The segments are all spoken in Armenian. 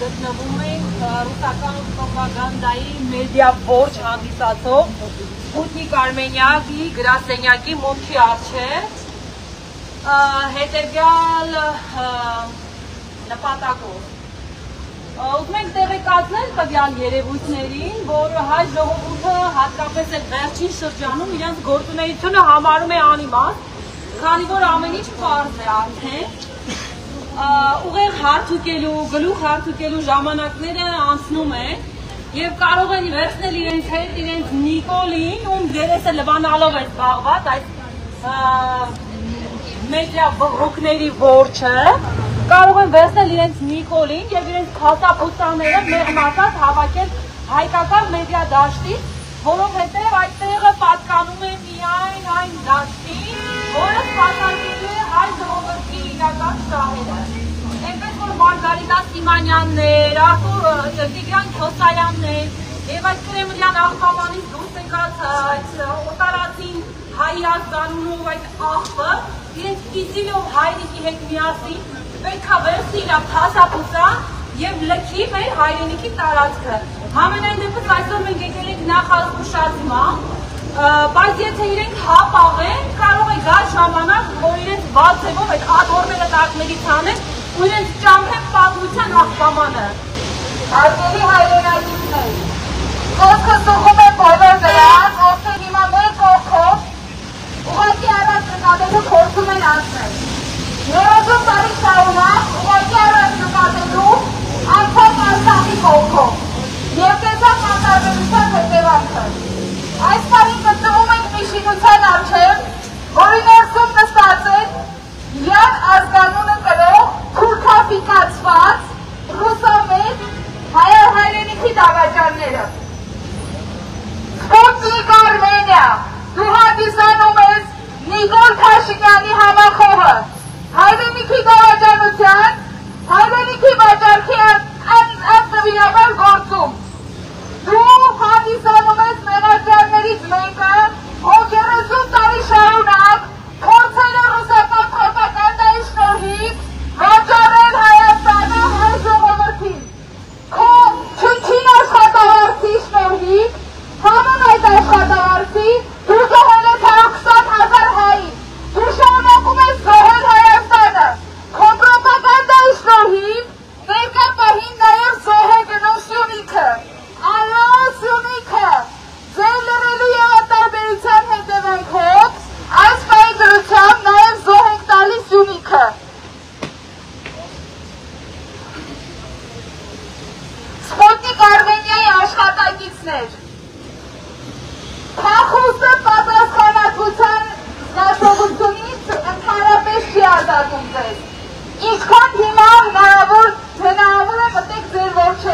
գտնվում ենք ռուսական պրոպագանդայի մեդիա ողջ հանդիսացող Սպուտնիկ Արմենիայի գրասենյակի մոմչի առջև հետևյալ նպատակով ուզում ենք տեղեկացնել տվյալ երևույթներին, որ հայ ժողովուրդը հատկապես այդ վերջին շրջանում իրենց գործունեությունը համարում է անիմաստ, քանի որ ամեն ինչ պարզ է արդեն ուղեղ հարթուկելու, գլուխ հարթուկելու ժամանակները անցնում են, եւ կարող են վերցնել իրենց հետ իրենց Նիկոլին, ում դերեսը լվանալով է զբաղված այս մեդիա ռոկների որջը, կարող են վերցնել իրենց Նիկոլին եւ իրենց փաստապուստաները մեղմացած հավաքել հայկական մեդիա դաշտից, որովհետեւ այդտեղը Արտուր Տիգրան Քոսայաններ եւ այդ Կրեմլյան աղբամանից դուրս եկած օտարացին հայ ազգանունով այդ աղբը իրենց իզիլով հայրիկի հետ միասին պետքա վերցնի իր փասապուսա եւ լքի մեր հայրենիքի տարածքը։ Համենայն դեպս այսօր մենք եկել ենք նախազգուշացման, բայց եթե իրենք հապաղեն, կարող է գալ ժամանակ, որ իրենց բաց ձևով այդ աթոռները տակներից անեն ու իրենց Արգելի հայրենացիներ, խոսքը սուղում է բոլոր նրանց, ովքեր հիմա մեր կողքով ուղղակի առաջ նկատելու փորձում են անցնել։ Երազում տարի շարունակ ուղղակի առաջ նկատելու անցած Արցախի կողքով եւ տեսակ անտարբերության հետևանքը։ Այս տարի գտնվում ենք մի շինության առջև, پس نامش نگون فارسی کاری همه خواه حایده میتود اجازه بده جان حایده میتود اجازه ان اب ببینم روز سوم دو حاجی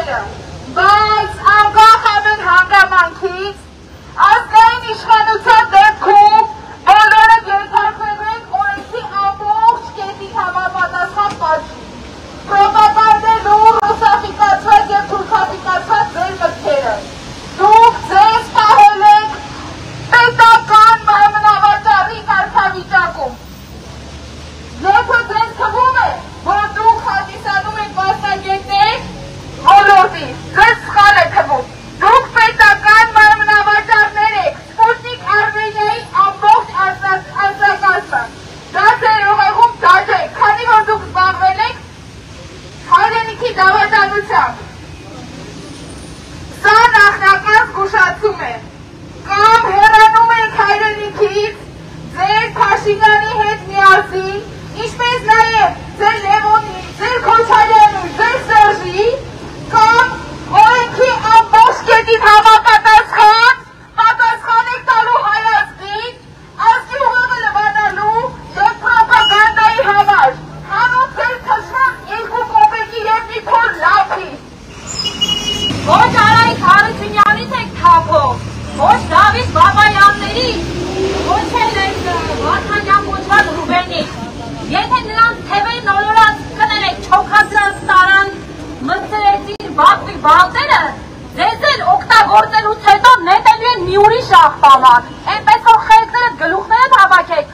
բանակը, բայց ագահ ամեն հանգամանքից में काम हेराटो में खाई खीच जेठ फाशी गानी है न्यासी աղբաման։ Էնպես որ խելքները գլուխներդ հավաքեք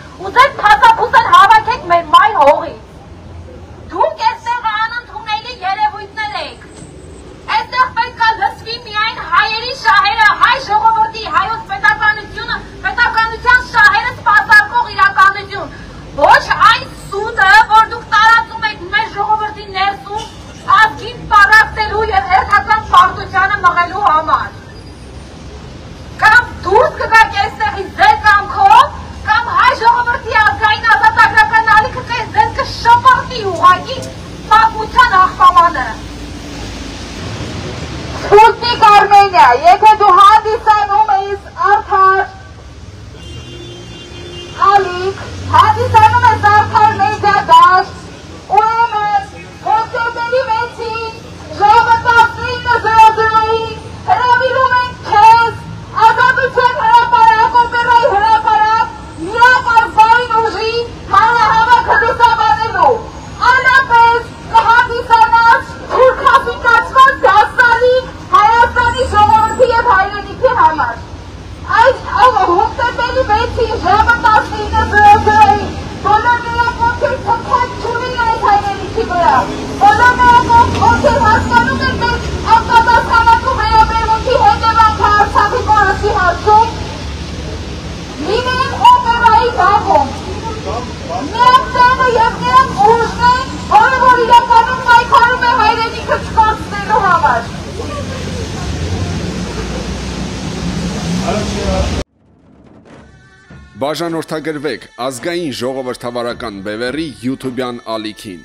Yeah. լինեն օպերայի բակում։ Մեր տանը և նրանք ուժն են, որը որ իրականում պայքարում է հայրենիքը չկործնելու համար։ Բաժանորդագրվեք ազգային ժողովրդավարական բևերի յութուբյան ալիքին։